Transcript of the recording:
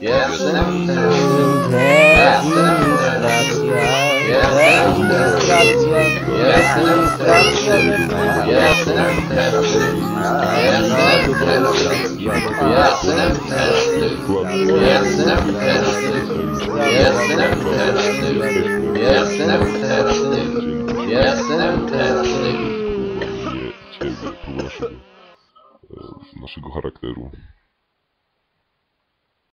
Jestem Jestem ciebie, naszego, naszego charakteru.